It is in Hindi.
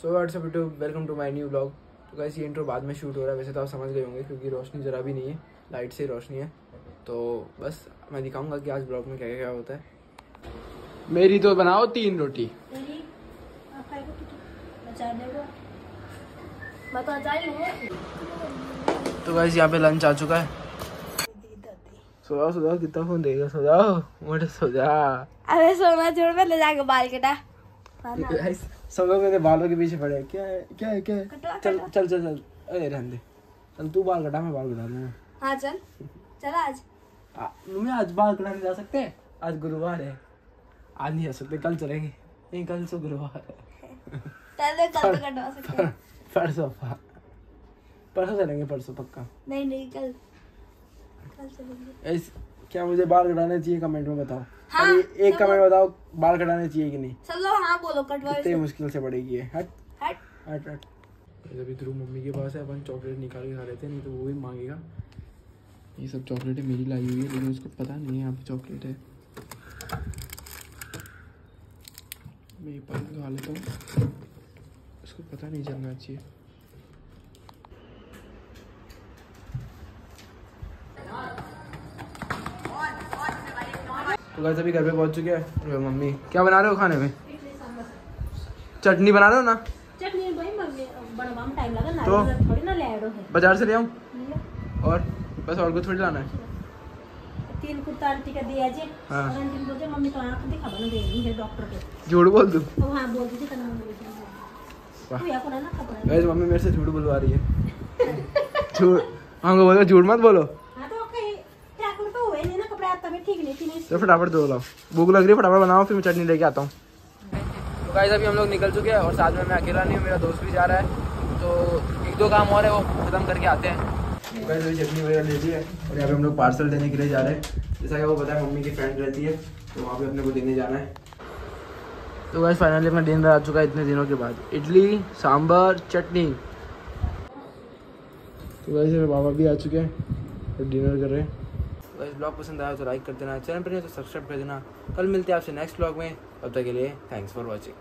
So what's up to welcome to my new blog तो कैसे ये इंट्रो बाद में शूट हो रहा है वैसे तो आप समझ गए होंगे क्योंकि रोशनी ज़रा भी नहीं है लाइट से ही रोशनी है। तो बस मैं दिखाऊँगा कि आज ब्लॉग में क्या क्या होता है। मेरी तो बनाओ तीन रोटी। तो? मैं तो वैसे यहाँ पे लंच आ चुका है। सो जाओ सो जाओ कितना फ़ोन देगा? सो जाओ मोटे सो जा अरे सोना छोड़ मैं ले जाके बाल कटा। सब लोग मेरे बालों के पीछे पड़े क्या है क्या है क्या है? चल चल चल चल। अरे रहने दे। चल तू बाल कटा मैं बाल कटा दूँगा हाँ चल। चल आज। मम्मी आज बाल कटाने जा सकते हैं? आज गुरुवार है। आज नहीं जा सकते कल चलेंगे। नहीं कल से गुरुवार है। चल कल तो कटवा सकते हैं। परसों परसों चलेंगे परसों पक्का। नहीं नहीं कल। ऐस क्या मुझे बाल कटाने चाहिए कमेंट में बताओ? हाँ, अभी एक कमेंट बताओ बाल कटाने चाहिए कि नहीं? चलो हाँ बोलो कटवा कितनी मुश्किल से पड़ेगी ये? हट। हट। हट हट। अभी ध्रुव मम्मी के पास है अपन चॉकलेट निकाल के खा लेते हैं नहीं तो वो भी मांगेगा। ये सब चॉकलेटें मेरी लाई हुई है लेकिन उसको पता नहीं है यहाँ पे चॉकलेट है। मैं ये पान खा लेता हूँ। उसको पता नहीं चलना चाहिए। तो गाइस अभी घर पे पहुँच चुके हैं। मम्मी क्या बना रहे हो खाने में? चटनी बना रहे हो ना? चटनी भाई मम्मी टाइम लगा तो? थोड़ी ना ले है। बाज़ार से ले आऊँ? और बस और कुछ थोड़ी लाना है। तीन कुत्ता आंटी का दिया जे। हाँ। और आंटी बोलते मम्मी तो आँख दिखा बना दे रही है डॉक्टर के। झूठ बोल दूँ? तो हाँ बोलती थी करना वाह। तू या को ना कपड़ा वैसे मम्मी मेरे से झूठ बुलवा रही है। झूठ हमको बोलो झूठ मत बोलो हाँ तो कहीं क्या करूँ तो हुए नहीं ना कपड़े आता भी ठीक नहीं थी नहीं तो फटाफट दो लाओ। भूख लग रही है फटाफट बनाओ फिर मैं चटनी लेके आता हूँ। तो गाइस अभी हम लोग निकल चुके हैं और साथ में मैं अकेला नहीं हूँ मेरा दोस्त भी जा रहा है। तो एक दो काम और है वो खत्म करके आते हैं। तो गाइस अभी चटनी वगैरह ले ली है और यहाँ पे हम लोग पार्सल देने के लिए जा रहे हैं। जैसा कि वो पता है मम्मी की फ्रेंड रहती है तो वहाँ पे अपने को देने जाना है। तो गाइस फाइनली अपना डिनर आ चुका है इतने दिनों के बाद। इडली सांभर चटनी। तो गाइस मेरे बाबा भी आ चुके हैं और डिनर कर रहे हैं। अगर ब्लॉग पसंद आया तो लाइक कर देना, चैनल पर नहीं तो सब्सक्राइब कर देना। कल मिलते हैं आपसे नेक्स्ट ब्लॉग में, तब तक के लिए थैंक्स फॉर वॉचिंग